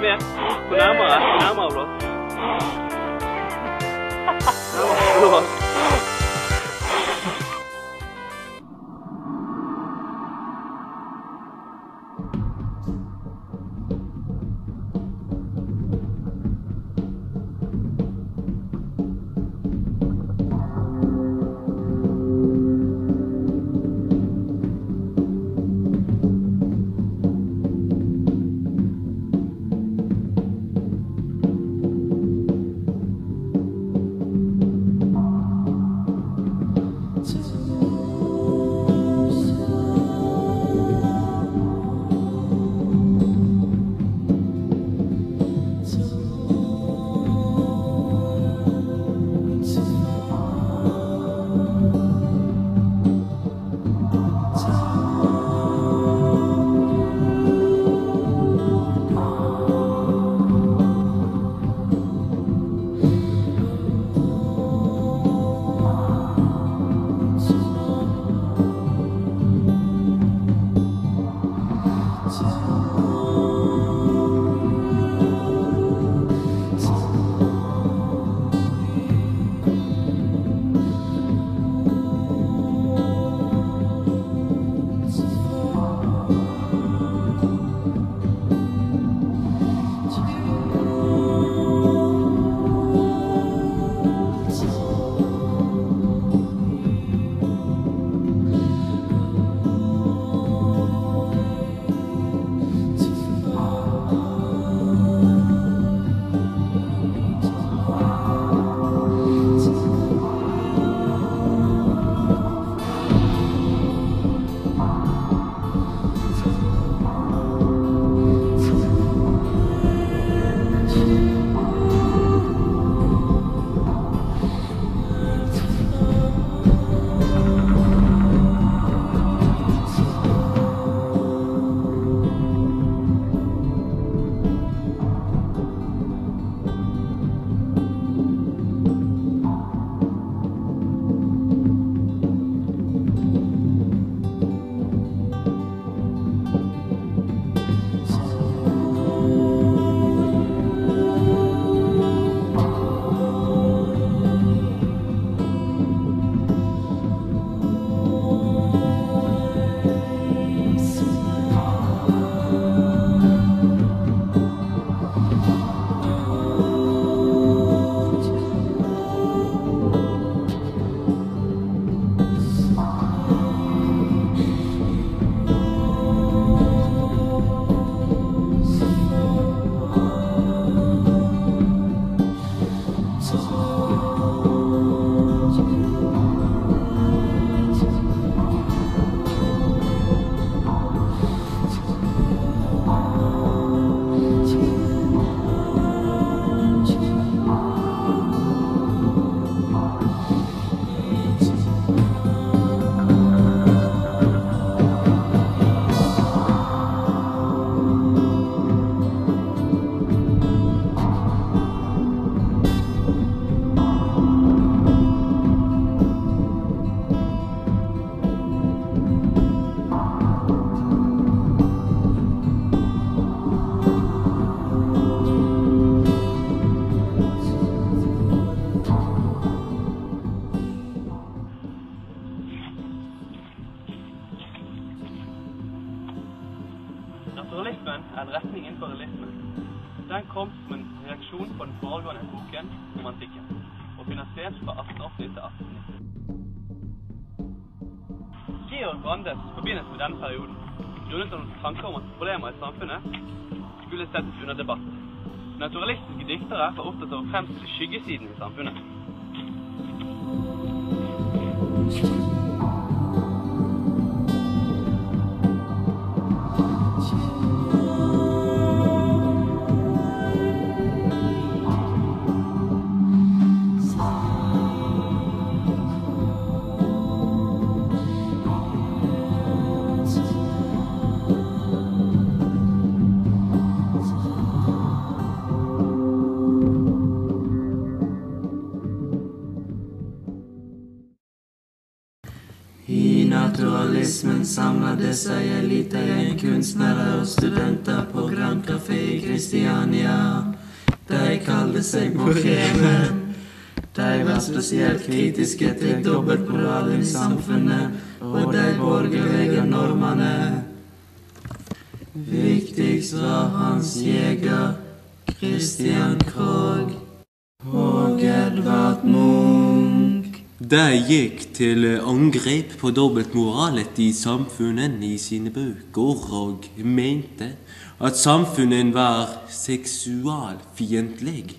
nè, con áo mờ, con à? áo màu rồi. Áo màu luôn. Naturalismen er en retning innenfor realismen. Den kom som en reaksjon på den foregående epoken, romantikken, og finner sted fra 1880 til 1890. Georg Brandes forbindes med denne perioden, grunnet av noen tanker om at problemer i samfunnet skulle settes under debatt. Naturalistiske diktere var opptatt av å fremstille skyggesiden i samfunnet. Naturalismen samlade lita gjeng kunstnere og studenter på Grand Café i Kristiania. De kalte seg Bohemen. De var spesielt kritiske til dobbeltmoral i samfunnet og de borgerlige normene. Viktigst var hans jeger, Christian Krogh og Edvard Munch. De gikk til angrep på dobbeltmoralet i samfunnet i sine bøker, og mente at samfunnet var seksualfiendtlig.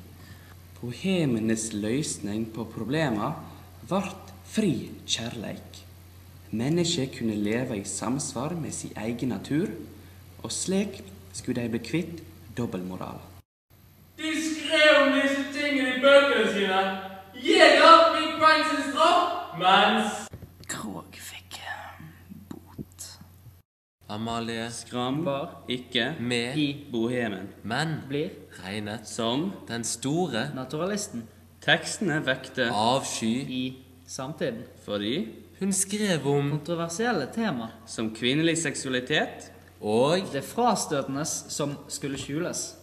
Bohemenes løsning på problemer ble fri kjærleik. Mennesket kunne leve i samsvar med sin egen natur, og slik skulle de bli kvitt dobbeltmoral. De skrev om disse tingene i bøkene sine. Jeger mens Krogh fikk bot. Amalie Skram var ikke med I bohemen. men blir regnet Som den store naturalisten tekstene vekte avsky. i samtiden. fordi Hun skrev om Kontroversielle tema. som kvinnelig seksualitet og Det frastøtende som skulle skjules.